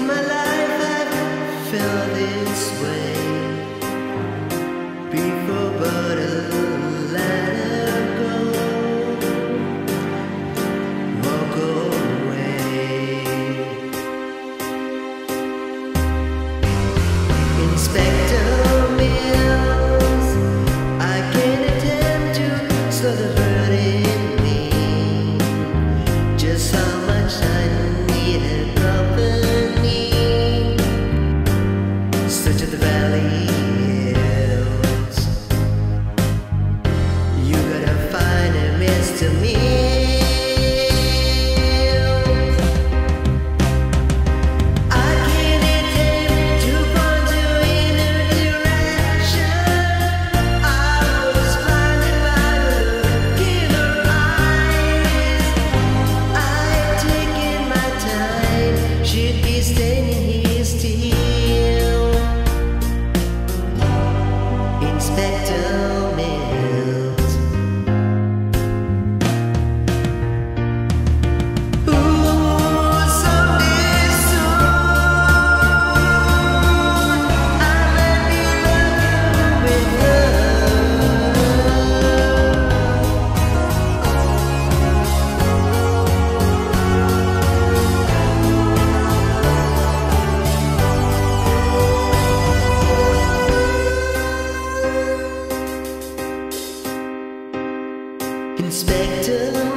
in my life I've felt this way. to me. Inspector.